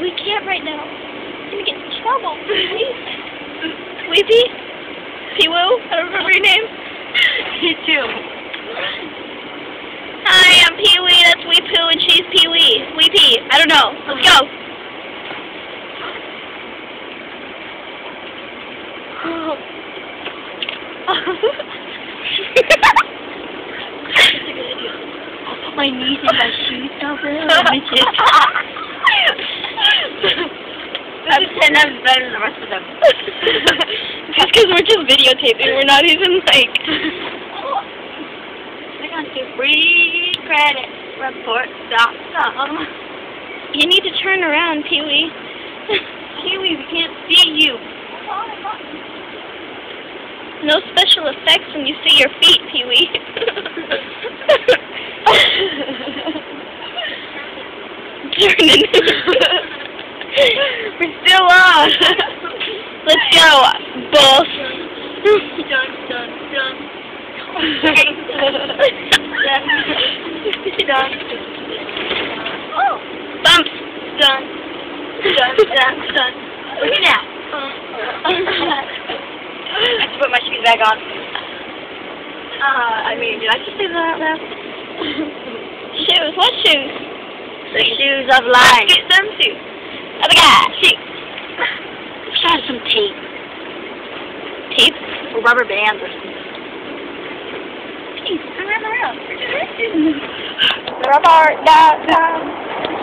we can't right now. We're gonna get in trouble. Weepy? Pee-woo? I don't remember your name. You too. Hi, I'm Pee-wee. That's Wee-poo, and she's Pee-wee. Weepy. I don't know. Let's go. I'll put my knees in my shoes over bitches. I'm better than the rest of them. just because we're just videotaping, we're not even like. They're going to free credit report.com. You need to turn around, Pee Wee. Pee Wee, we can't see you. No special effects when you see your feet, Pee Wee. Turning. We're still on. Let's go, boss. dun, dun, dun. dun. Oh, Bumps. dun, dun, dun, dun. Look at that. I have to put my shoes back on. Uh, I mean, did I just say that out loud? Shoes. What shoes? The shoes of life. Get them shoes. Guy. Shoes. Let's try some tape. Tape. Or rubber bands or something. Rubber. Da, da.